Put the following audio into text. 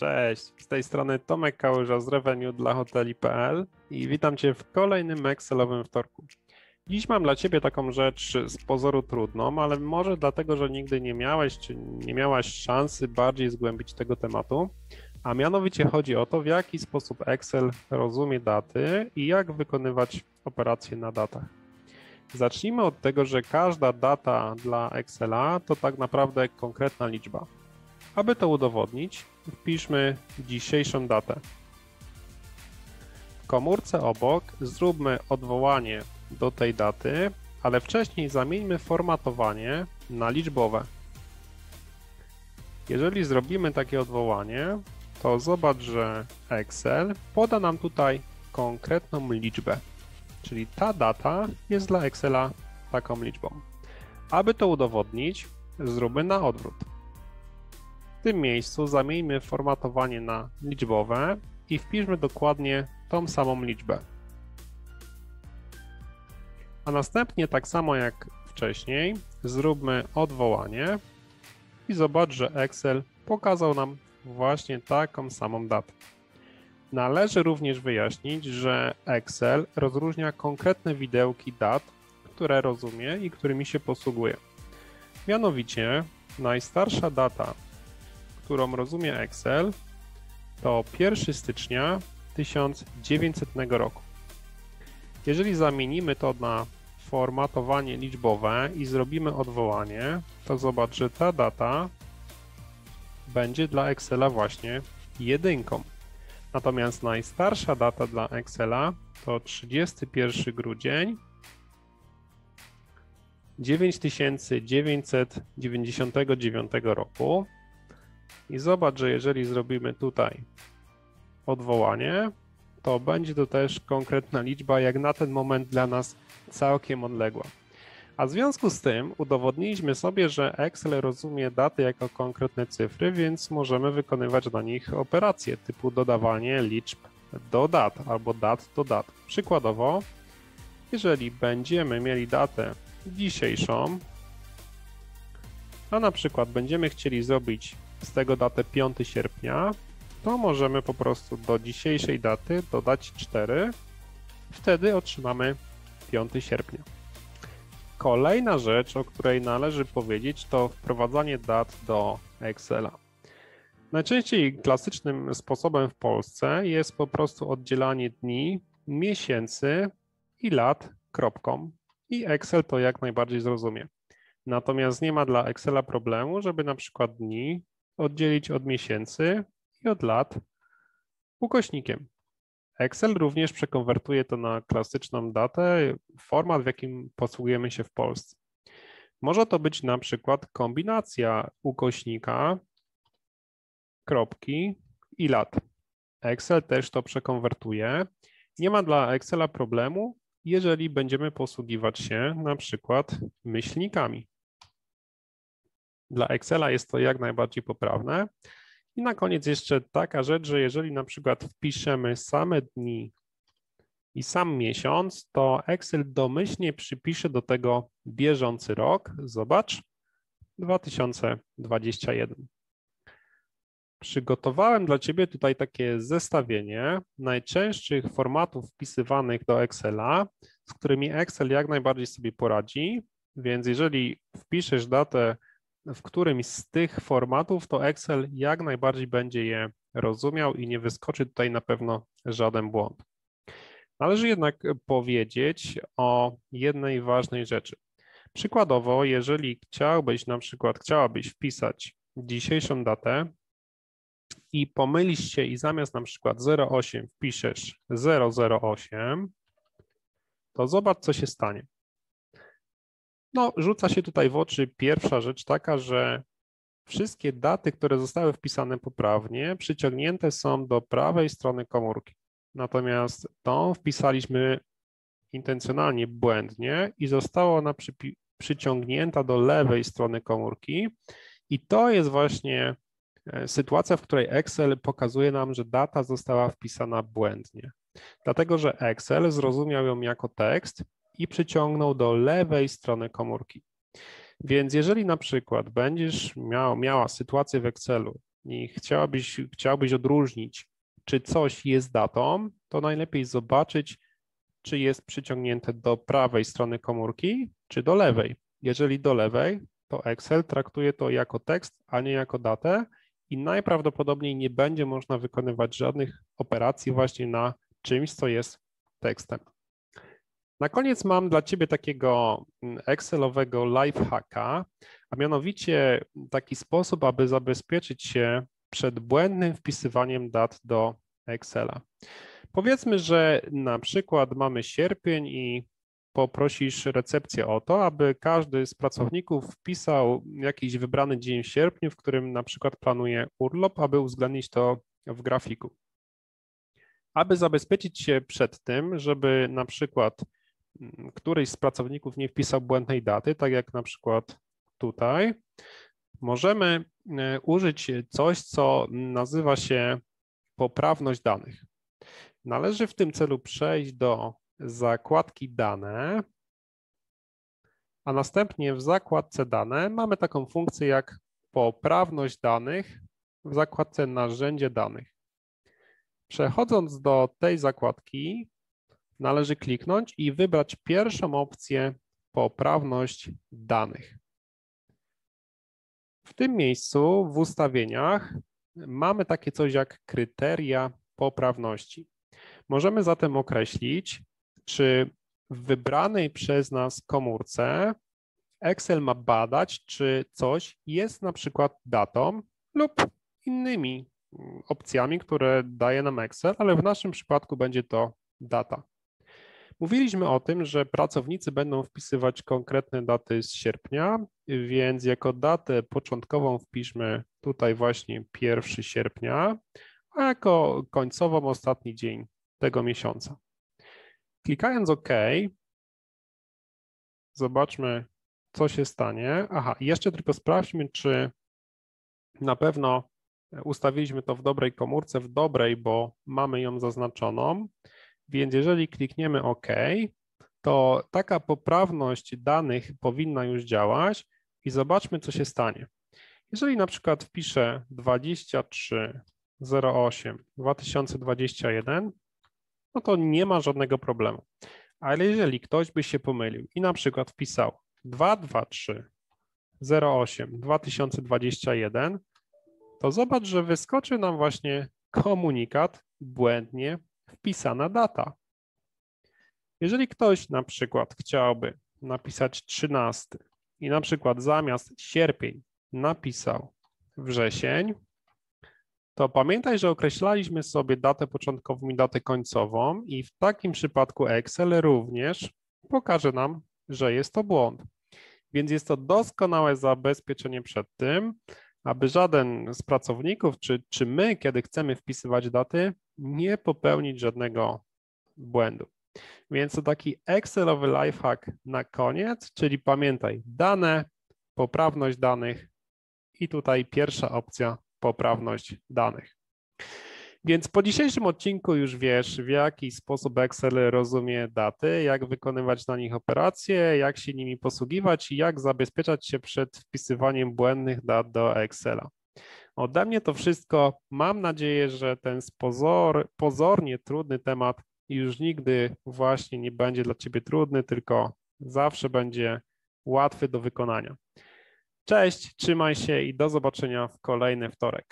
Cześć, z tej strony Tomek Kałuża z Revenue dla hoteli.pl i witam Cię w kolejnym Excelowym wtorku. Dziś mam dla Ciebie taką rzecz z pozoru trudną, ale może dlatego, że nigdy nie miałeś czy nie miałaś szansy bardziej zgłębić tego tematu, a mianowicie chodzi o to, w jaki sposób Excel rozumie daty i jak wykonywać operacje na datach. Zacznijmy od tego, że każda data dla Excela to tak naprawdę konkretna liczba. Aby to udowodnić, wpiszmy dzisiejszą datę. W komórce obok zróbmy odwołanie do tej daty, ale wcześniej zamieńmy formatowanie na liczbowe. Jeżeli zrobimy takie odwołanie, to zobacz, że Excel poda nam tutaj konkretną liczbę, czyli ta data jest dla Excela taką liczbą. Aby to udowodnić, zróbmy na odwrót. W tym miejscu zamieńmy formatowanie na liczbowe i wpiszmy dokładnie tą samą liczbę. A następnie, tak samo jak wcześniej, zróbmy odwołanie i zobacz, że Excel pokazał nam właśnie taką samą datę. Należy również wyjaśnić, że Excel rozróżnia konkretne widełki dat, które rozumie i którymi się posługuje. Mianowicie, najstarsza data którą rozumie Excel, to 1 stycznia 1900 roku. Jeżeli zamienimy to na formatowanie liczbowe i zrobimy odwołanie, to zobacz, że ta data będzie dla Excela właśnie jedynką. Natomiast najstarsza data dla Excela to 31 grudzień 9999 roku. I zobacz, że jeżeli zrobimy tutaj odwołanie, to będzie to też konkretna liczba, jak na ten moment dla nas całkiem odległa. A w związku z tym udowodniliśmy sobie, że Excel rozumie daty jako konkretne cyfry, więc możemy wykonywać na nich operacje typu dodawanie liczb do dat albo dat do dat. Przykładowo, jeżeli będziemy mieli datę dzisiejszą, a na przykład będziemy chcieli zrobić z tego datę 5 sierpnia, to możemy po prostu do dzisiejszej daty dodać 4. Wtedy otrzymamy 5 sierpnia. Kolejna rzecz, o której należy powiedzieć, to wprowadzanie dat do Excela. Najczęściej klasycznym sposobem w Polsce jest po prostu oddzielanie dni, miesięcy i lat kropką i Excel to jak najbardziej zrozumie. Natomiast nie ma dla Excela problemu, żeby na przykład dni oddzielić od miesięcy i od lat ukośnikiem. Excel również przekonwertuje to na klasyczną datę, format, w jakim posługujemy się w Polsce. Może to być na przykład kombinacja ukośnika, kropki i lat. Excel też to przekonwertuje. Nie ma dla Excela problemu, jeżeli będziemy posługiwać się na przykład myślnikami. Dla Excela jest to jak najbardziej poprawne. I na koniec jeszcze taka rzecz, że jeżeli na przykład wpiszemy same dni i sam miesiąc, to Excel domyślnie przypisze do tego bieżący rok. Zobacz, 2021. Przygotowałem dla Ciebie tutaj takie zestawienie najczęstszych formatów wpisywanych do Excela, z którymi Excel jak najbardziej sobie poradzi. Więc jeżeli wpiszesz datę w którymś z tych formatów, to Excel jak najbardziej będzie je rozumiał i nie wyskoczy tutaj na pewno żaden błąd. Należy jednak powiedzieć o jednej ważnej rzeczy. Przykładowo, jeżeli chciałbyś na przykład, chciałabyś wpisać dzisiejszą datę i pomylisz się i zamiast na przykład 08 wpiszesz 008, to zobacz, co się stanie. No, rzuca się tutaj w oczy pierwsza rzecz taka, że wszystkie daty, które zostały wpisane poprawnie, przyciągnięte są do prawej strony komórki. Natomiast tą wpisaliśmy intencjonalnie błędnie i została ona przyciągnięta do lewej strony komórki. I to jest właśnie e, sytuacja, w której Excel pokazuje nam, że data została wpisana błędnie. Dlatego, że Excel zrozumiał ją jako tekst i przyciągnął do lewej strony komórki. Więc jeżeli na przykład będziesz miał, miała sytuację w Excelu, i chciałbyś, chciałbyś odróżnić, czy coś jest datą, to najlepiej zobaczyć, czy jest przyciągnięte do prawej strony komórki, czy do lewej. Jeżeli do lewej, to Excel traktuje to jako tekst, a nie jako datę i najprawdopodobniej nie będzie można wykonywać żadnych operacji właśnie na czymś, co jest tekstem. Na koniec mam dla Ciebie takiego mm, Excelowego lifehacka, a mianowicie taki sposób, aby zabezpieczyć się przed błędnym wpisywaniem dat do Excela. Powiedzmy, że na przykład mamy sierpień i poprosisz recepcję o to, aby każdy z pracowników wpisał jakiś wybrany dzień w sierpniu, w którym na przykład planuje urlop, aby uwzględnić to w grafiku. Aby zabezpieczyć się przed tym, żeby na przykład któryś z pracowników nie wpisał błędnej daty, tak jak na przykład tutaj, możemy e, użyć coś, co nazywa się poprawność danych. Należy w tym celu przejść do zakładki dane, a następnie w zakładce dane mamy taką funkcję jak poprawność danych w zakładce narzędzie danych. Przechodząc do tej zakładki, należy kliknąć i wybrać pierwszą opcję poprawność danych. W tym miejscu w ustawieniach mamy takie coś jak kryteria poprawności. Możemy zatem określić, czy w wybranej przez nas komórce Excel ma badać, czy coś jest na przykład datą lub innymi opcjami, które daje nam Excel, ale w naszym przypadku będzie to data. Mówiliśmy o tym, że pracownicy będą wpisywać konkretne daty z sierpnia, więc jako datę początkową wpiszmy tutaj właśnie 1 sierpnia, a jako końcową ostatni dzień tego miesiąca. Klikając OK, zobaczmy, co się stanie. Aha, jeszcze tylko sprawdźmy, czy na pewno ustawiliśmy to w dobrej komórce, w dobrej, bo mamy ją zaznaczoną. Więc jeżeli klikniemy OK, to taka poprawność danych powinna już działać i zobaczmy, co się stanie. Jeżeli na przykład wpiszę 2308 2021, no to nie ma żadnego problemu. Ale jeżeli ktoś by się pomylił i na przykład wpisał 223 08 2021, to zobacz, że wyskoczy nam właśnie komunikat błędnie wpisana data. Jeżeli ktoś na przykład chciałby napisać 13 i na przykład zamiast sierpień napisał wrzesień, to pamiętaj, że określaliśmy sobie datę początkową i datę końcową i w takim przypadku Excel również pokaże nam, że jest to błąd. Więc jest to doskonałe zabezpieczenie przed tym, aby żaden z pracowników, czy, czy my, kiedy chcemy wpisywać daty, nie popełnić żadnego błędu. Więc to taki Excelowy lifehack na koniec, czyli pamiętaj dane, poprawność danych i tutaj pierwsza opcja poprawność danych. Więc po dzisiejszym odcinku już wiesz, w jaki sposób Excel rozumie daty, jak wykonywać na nich operacje, jak się nimi posługiwać i jak zabezpieczać się przed wpisywaniem błędnych dat do Excela. Ode mnie to wszystko. Mam nadzieję, że ten pozor, pozornie trudny temat już nigdy właśnie nie będzie dla Ciebie trudny, tylko zawsze będzie łatwy do wykonania. Cześć, trzymaj się i do zobaczenia w kolejny wtorek.